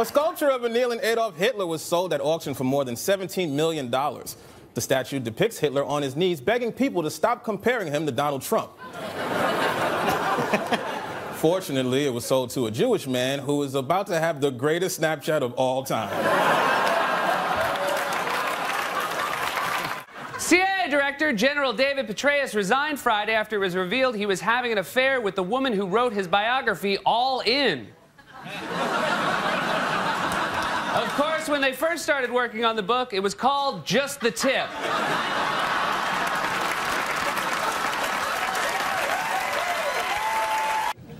A sculpture of a kneeling Adolf Hitler was sold at auction for more than $17 million. The statue depicts Hitler on his knees begging people to stop comparing him to Donald Trump. Fortunately, it was sold to a Jewish man who is about to have the greatest Snapchat of all time. CIA Director General David Petraeus resigned Friday after it was revealed he was having an affair with the woman who wrote his biography, All In. Of course, when they first started working on the book, it was called Just the Tip.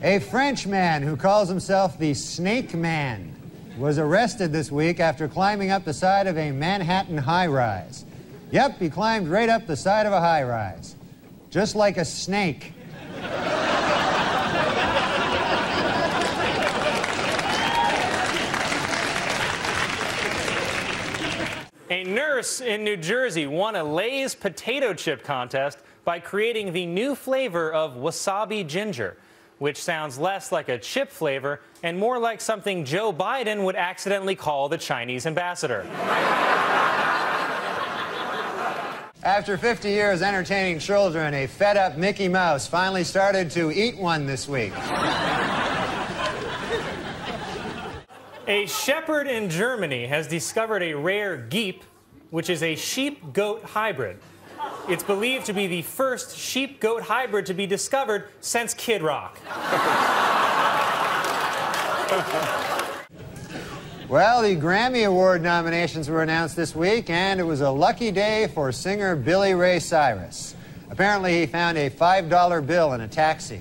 A French man who calls himself the Snake Man was arrested this week after climbing up the side of a Manhattan high rise. Yep, he climbed right up the side of a high rise, just like a snake. A nurse in New Jersey won a Lay's potato chip contest by creating the new flavor of wasabi ginger, which sounds less like a chip flavor and more like something Joe Biden would accidentally call the Chinese ambassador. After 50 years entertaining children, a fed up Mickey Mouse finally started to eat one this week. A shepherd in Germany has discovered a rare geep, which is a sheep goat hybrid. It's believed to be the first sheep goat hybrid to be discovered since Kid Rock. Well, the Grammy Award nominations were announced this week, and it was a lucky day for singer Billy Ray Cyrus. Apparently, he found a $5 bill in a taxi.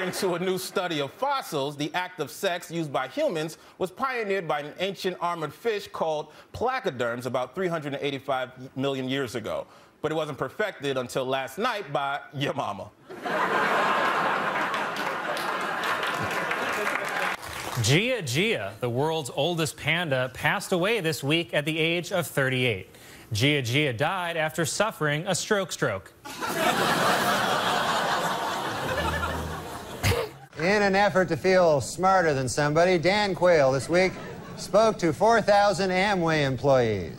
According to a new study of fossils, the act of sex used by humans was pioneered by an ancient armored fish called placoderms about 385 million years ago. But it wasn't perfected until last night by your mama. Jia Jia, the world's oldest panda, passed away this week at the age of 38. Jia Jia died after suffering a stroke stroke. In an effort to feel smarter than somebody, Dan Quayle this week spoke to 4,000 Amway employees.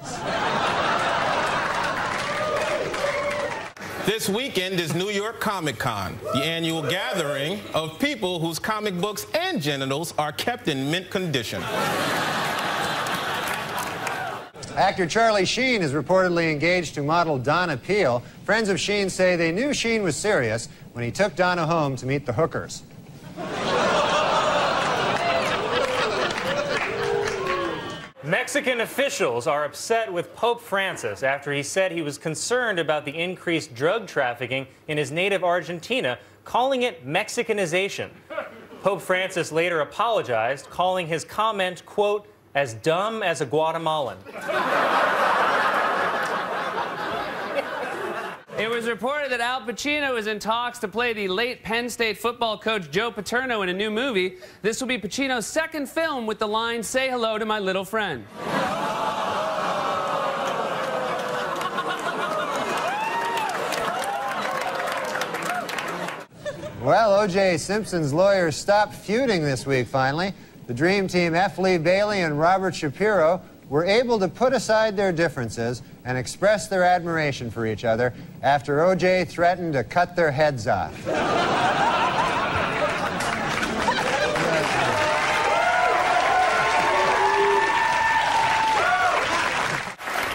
This weekend is New York Comic Con, the annual gathering of people whose comic books and genitals are kept in mint condition. Actor Charlie Sheen is reportedly engaged to model Donna Peele. Friends of Sheen say they knew Sheen was serious when he took Donna home to meet the hookers. Mexican officials are upset with Pope Francis after he said he was concerned about the increased drug trafficking in his native Argentina, calling it Mexicanization. Pope Francis later apologized, calling his comment, quote, as dumb as a Guatemalan. It was reported that Al Pacino is in talks to play the late Penn State football coach Joe Paterno in a new movie. This will be Pacino's second film with the line, Say hello to my little friend. Well, O.J. Simpson's lawyers stopped feuding this week, finally. The Dream Team, F. Lee Bailey and Robert Shapiro, were able to put aside their differences and express their admiration for each other after O.J. threatened to cut their heads off.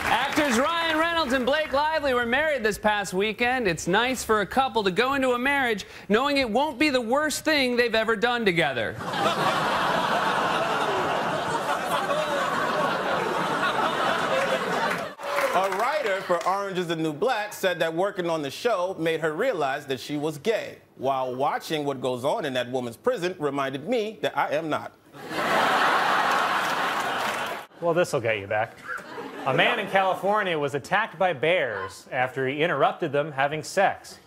Actors Ryan Reynolds and Blake Lively were married this past weekend. It's nice for a couple to go into a marriage knowing it won't be the worst thing they've ever done together. A writer for Orange is the New Black said that working on the show made her realize that she was gay, while watching what goes on in that woman's prison reminded me that I am not. Well, this will get you back. A man in California was attacked by bears after he interrupted them having sex.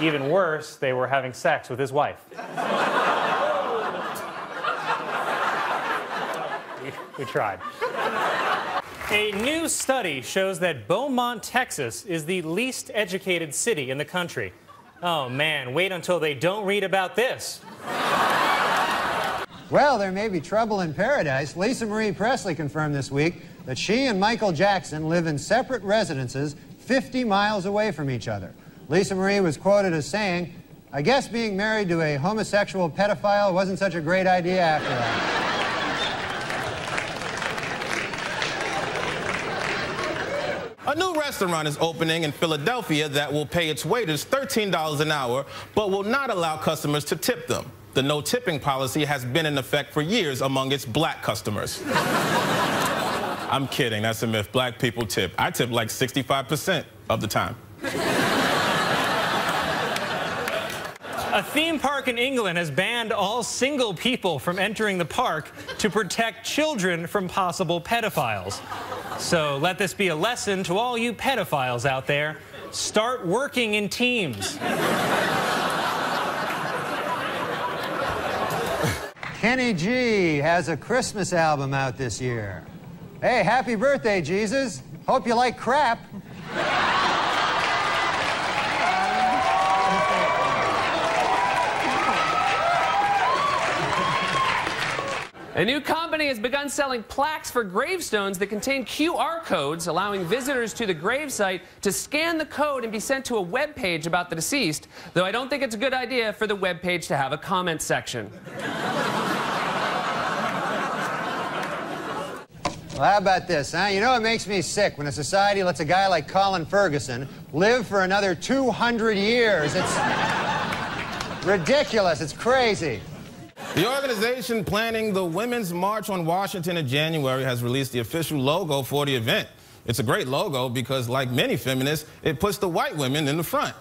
Even worse, they were having sex with his wife. We, we tried. A new study shows that Beaumont, Texas is the least educated city in the country. Oh man, wait until they don't read about this. Well, there may be trouble in paradise. Lisa Marie Presley confirmed this week that she and Michael Jackson live in separate residences 50 miles away from each other. Lisa Marie was quoted as saying, I guess being married to a homosexual pedophile wasn't such a great idea after all. A new restaurant is opening in Philadelphia that will pay its waiters $13 an hour, but will not allow customers to tip them. The no tipping policy has been in effect for years among its black customers. I'm kidding, that's a myth. Black people tip. I tip like 65% of the time. A theme park in England has banned all single people from entering the park to protect children from possible pedophiles. So let this be a lesson to all you pedophiles out there. Start working in teams. Kenny G has a Christmas album out this year. Hey, happy birthday, Jesus. Hope you like crap. A new company has begun selling plaques for gravestones that contain QR codes, allowing visitors to the gravesite to scan the code and be sent to a web page about the deceased, though I don't think it's a good idea for the web page to have a comment section. Well, how about this, huh? You know it makes me sick when a society lets a guy like Colin Ferguson live for another 200 years. It's ridiculous. It's crazy. The organization planning the Women's March on Washington in January has released the official logo for the event. It's a great logo because, like many feminists, it puts the white women in the front.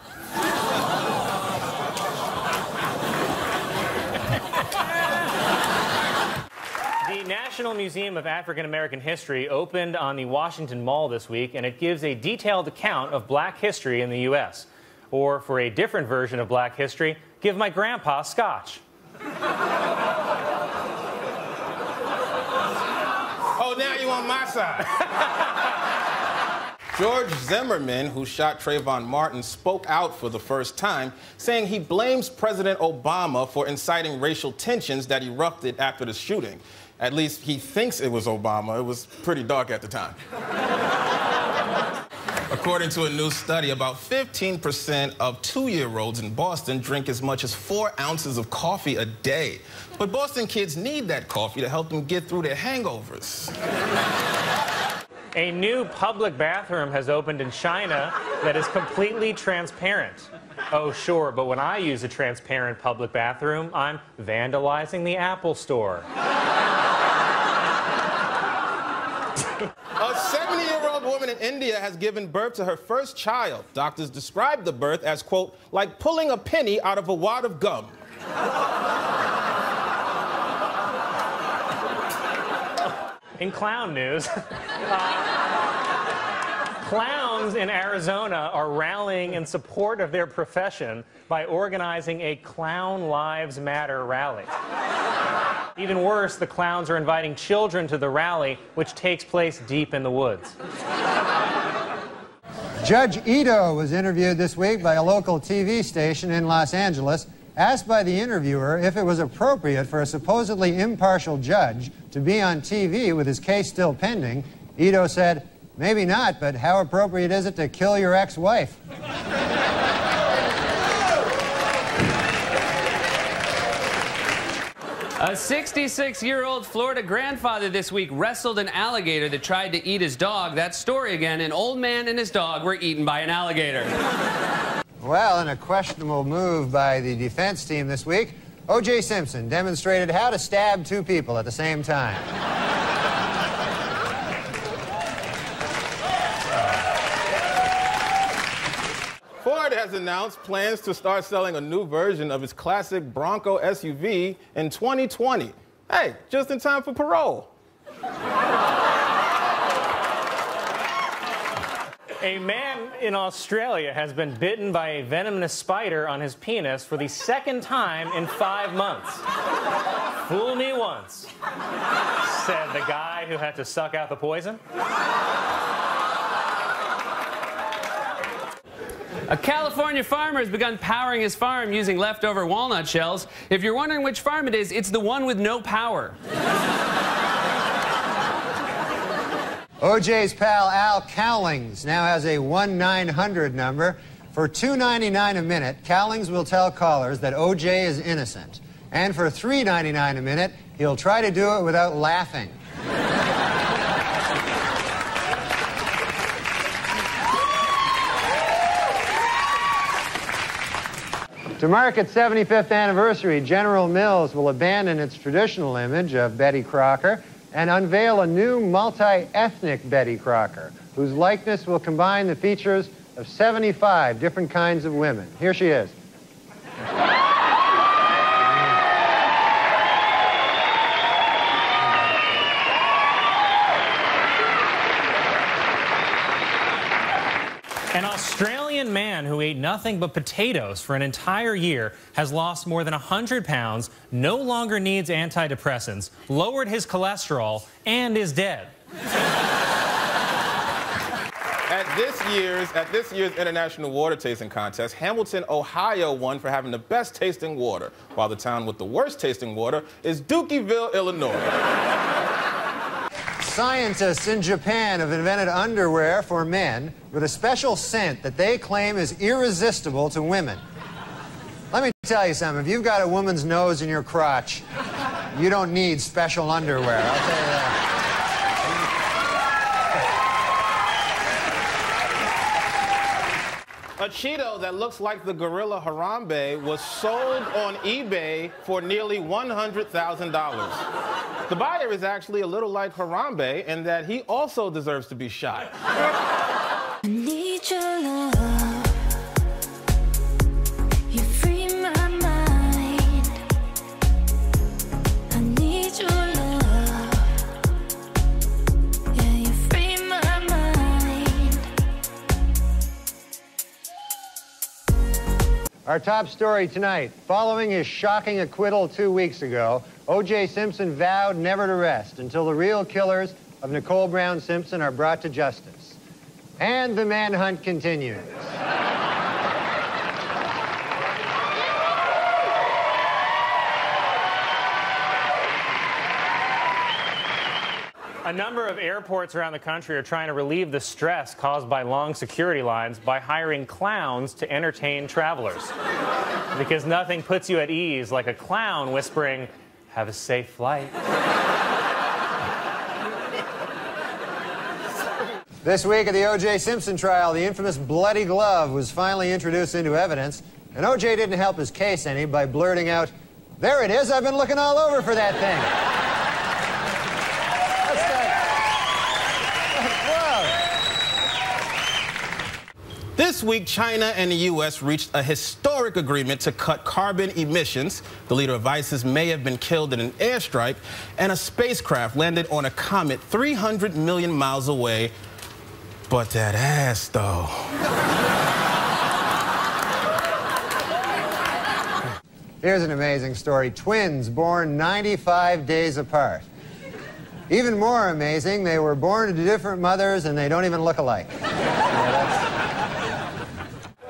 The National Museum of African American History opened on the Washington Mall this week, and it gives a detailed account of black history in the U.S. Or, for a different version of black history, give my grandpa scotch. oh, now you on my side. George Zimmerman, who shot Trayvon Martin, spoke out for the first time, saying he blames President Obama for inciting racial tensions that erupted after the shooting. At least he thinks it was Obama. It was pretty dark at the time. According to a new study, about 15% of two-year-olds in Boston drink as much as four ounces of coffee a day. But Boston kids need that coffee to help them get through their hangovers. A new public bathroom has opened in China that is completely transparent. Oh, sure, but when I use a transparent public bathroom, I'm vandalizing the Apple Store. A 70 year old woman in India has given birth to her first child. Doctors describe the birth as, quote, like pulling a penny out of a wad of gum. In clown news, clowns in Arizona are rallying in support of their profession by organizing a Clown Lives Matter rally. Even worse, the clowns are inviting children to the rally, which takes place deep in the woods. Judge Ito was interviewed this week by a local TV station in Los Angeles. Asked by the interviewer if it was appropriate for a supposedly impartial judge to be on TV with his case still pending, Ito said, Maybe not, but how appropriate is it to kill your ex wife? A 66 year old Florida grandfather this week wrestled an alligator that tried to eat his dog. That story again an old man and his dog were eaten by an alligator. Well, in a questionable move by the defense team this week, O.J. Simpson demonstrated how to stab two people at the same time. Has announced plans to start selling a new version of its classic Bronco SUV in 2020. Hey, just in time for parole. A man in Australia has been bitten by a venomous spider on his penis for the second time in five months. Fool me once, said the guy who had to suck out the poison. A California farmer has begun powering his farm using leftover walnut shells. If you're wondering which farm it is, it's the one with no power. OJ's pal Al Cowlings now has a 1-900 number. For $2.99 a minute, Cowlings will tell callers that OJ is innocent. And for $3.99 a minute, he'll try to do it without laughing. To mark its 75th anniversary, General Mills will abandon its traditional image of Betty Crocker and unveil a new multi-ethnic Betty Crocker, whose likeness will combine the features of 75 different kinds of women. Here she is. Who ate nothing but potatoes for an entire year has lost more than 100 pounds, no longer needs antidepressants, lowered his cholesterol, and is dead. At this year's at this year's International Water Tasting Contest, Hamilton, Ohio won for having the best tasting water, while the town with the worst tasting water is Dookieville, Illinois. Scientists in Japan have invented underwear for men with a special scent that they claim is irresistible to women. Let me tell you something. If you've got a woman's nose in your crotch, you don't need special underwear. I'll tell you that. A Cheeto that looks like the gorilla Harambe was sold on eBay for nearly $100,000. The buyer is actually a little like Harambe in that he also deserves to be shot. Our top story tonight. Following his shocking acquittal two weeks ago, O.J. Simpson vowed never to rest until the real killers of Nicole Brown Simpson are brought to justice. And the manhunt continues. A number of airports around the country are trying to relieve the stress caused by long security lines by hiring clowns to entertain travelers. because nothing puts you at ease like a clown whispering, Have a safe flight. This week at the O.J. Simpson trial, the infamous bloody glove was finally introduced into evidence, and O.J. didn't help his case any by blurting out, There it is, I've been looking all over for that thing. This week, China and the U.S. reached a historic agreement to cut carbon emissions. The leader of ISIS may have been killed in an airstrike, and a spacecraft landed on a comet 300 million miles away. But that ass, though. Here's an amazing story. Twins born 95 days apart. Even more amazing, they were born to different mothers and they don't even look alike.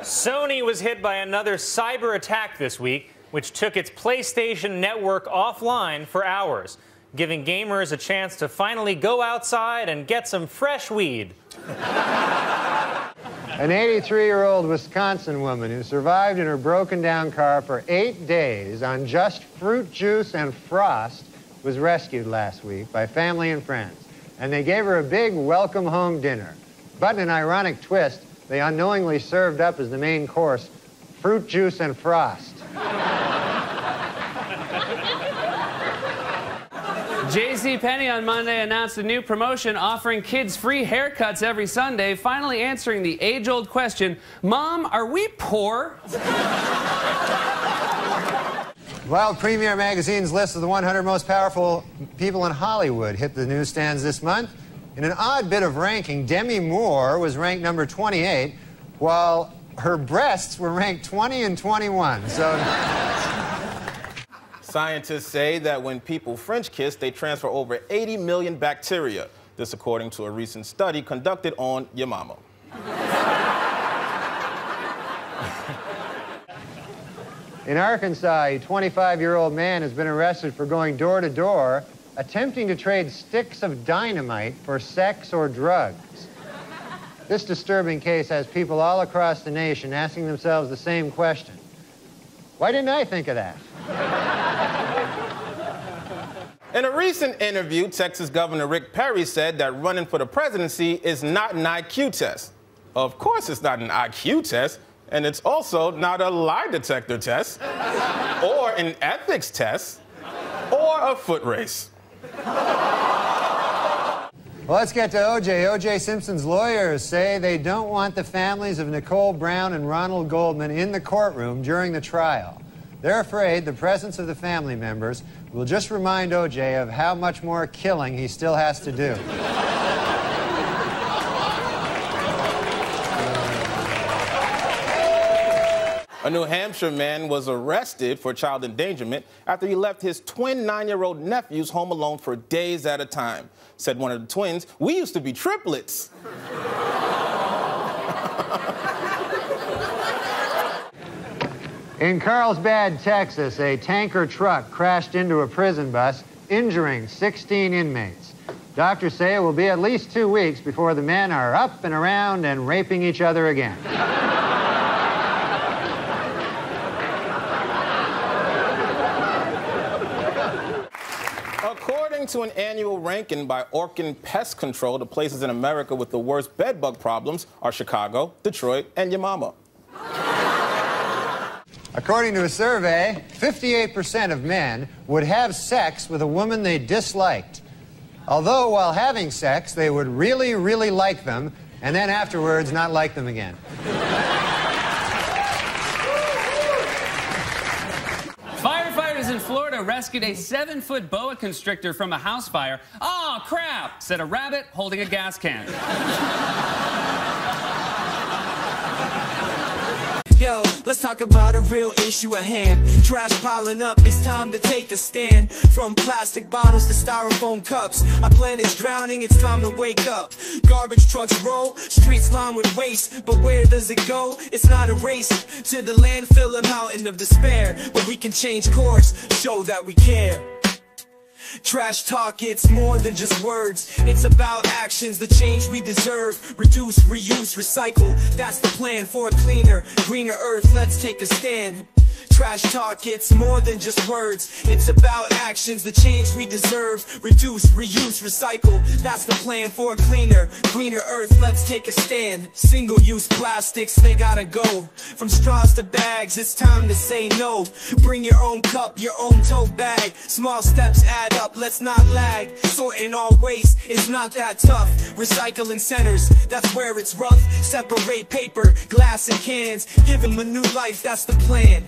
Sony was hit by another cyber attack this week, which took its PlayStation network offline for hours, giving gamers a chance to finally go outside and get some fresh weed. An 83 year old Wisconsin woman who survived in her broken down car for eight days on just fruit juice and frost was rescued last week by family and friends. And they gave her a big welcome home dinner. But in an ironic twist, they unknowingly served up as the main course fruit juice and frost. J.C. Penney on Monday announced a new promotion offering kids free haircuts every Sunday, finally answering the age-old question, Mom, are we poor? Well, Premiere Magazine's list of the 100 most powerful people in Hollywood hit the newsstands this month. In an odd bit of ranking, Demi Moore was ranked number 28, while her breasts were ranked 20 and 21. So. Scientists say that when people French kiss, they transfer over 80 million bacteria. This, according to a recent study conducted on your mama. In Arkansas, a 25 year old man has been arrested for going door to door attempting to trade sticks of dynamite for sex or drugs. This disturbing case has people all across the nation asking themselves the same question Why didn't I think of that? In a recent interview, Texas Governor Rick Perry said that running for the presidency is not an IQ test. Of course, it's not an IQ test, and it's also not a lie detector test, or an ethics test, or a foot race. Well, let's get to OJ. OJ Simpson's lawyers say they don't want the families of Nicole Brown and Ronald Goldman in the courtroom during the trial. They're afraid the presence of the family members will just remind OJ of how much more killing he still has to do. A New Hampshire man was arrested for child endangerment after he left his twin nine year old nephews home alone for days at a time. Said one of the twins, We used to be triplets. In Carlsbad, Texas, a tanker truck crashed into a prison bus, injuring 16 inmates. Doctors say it will be at least two weeks before the men are up and around and raping each other again. According to an annual ranking by Orkin Pest Control, the places in America with the worst bedbug problems are Chicago, Detroit, and your mama. According to a survey, 58% of men would have sex with a woman they disliked. Although, while having sex, they would really, really like them, and then afterwards not like them again. In Florida rescued a seven foot boa constrictor from a house fire. Oh, crap, said a rabbit holding a gas can. let's talk about a real issue at hand. Trash piling up, it's time to take a stand. From plastic bottles to styrofoam cups, our planet's drowning, it's time to wake up. Garbage trucks roll, streets lined with waste, but where does it go? It's not a race to the landfill, a mountain of despair. But we can change course, show that we care. Trash talk, it's more than just words. It's about actions, the change we deserve. Reduce, reuse, recycle. That's the plan for a cleaner, greener earth. Let's take a stand. Trash talk, it's more than just words. It's about actions, the change we deserve. Reduce, reuse, recycle. That's the plan for a cleaner, greener earth. Let's take a stand. Single use plastics, they gotta go. From straws to bags, it's time to say no. Bring your own cup, your own tote bag. Small steps add up, let's not lag. Sorting all waste is not that tough. Recycling centers, that's where it's rough. Separate paper, glass, and cans. Give them a new life, that's the plan.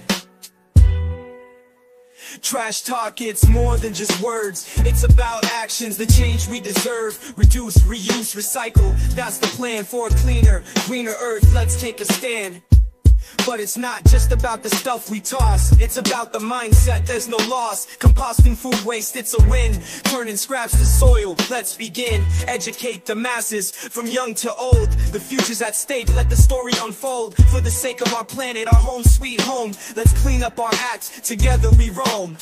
Trash talk, it's more than just words. It's about actions, the change we deserve. Reduce, reuse, recycle. That's the plan for a cleaner, greener earth. Let's take a stand. But it's not just about the stuff we toss. It's about the mindset, there's no loss. Composting food waste, it's a win. Turning scraps to soil, let's begin. Educate the masses, from young to old. The future's at stake, let the story unfold. For the sake of our planet, our home sweet home. Let's clean up our acts, together we roam.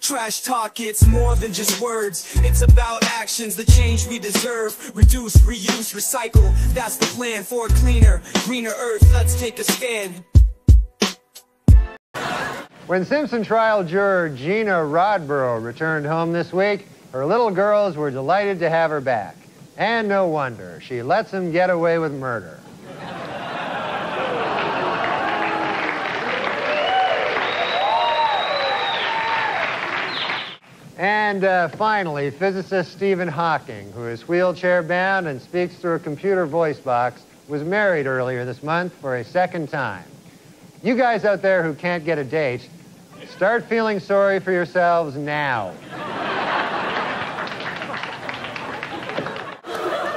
Trash talk, it's more than just words. It's about actions, the change we deserve. Reduce, reuse, recycle. That's the plan for a cleaner, greener earth. Let's take a stand. When Simpson trial juror Gina Rodborough returned home this week, her little girls were delighted to have her back. And no wonder, she lets them get away with murder. And uh, finally, physicist Stephen Hawking, who is wheelchair bound and speaks through a computer voice box, was married earlier this month for a second time. You guys out there who can't get a date, start feeling sorry for yourselves now.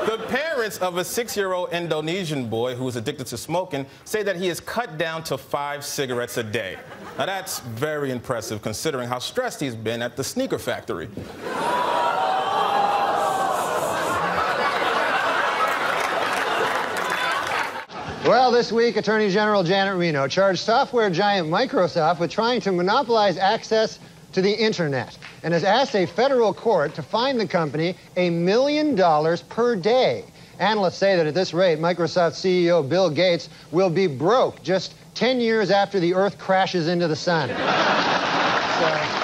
The parents of a six year old Indonesian boy who is addicted to smoking say that he has cut down to five cigarettes a day. Now, that's very impressive considering how stressed he's been at the sneaker factory. Well, this week, Attorney General Janet Reno charged software giant Microsoft with trying to monopolize access to the internet and has asked a federal court to fine the company a million dollars per day. Analysts say that at this rate, Microsoft CEO Bill Gates will be broke just 10 years after the Earth crashes into the sun. so,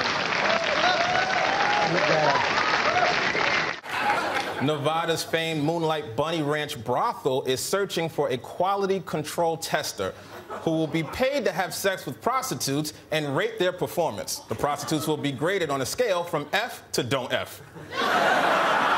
Nevada's famed Moonlight Bunny Ranch brothel is searching for a quality control tester who will be paid to have sex with prostitutes and rate their performance. The prostitutes will be graded on a scale from F to don't F.